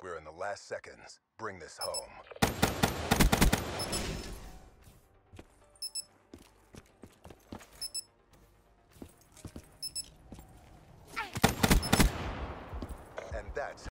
We're in the last seconds. Bring this home. And that's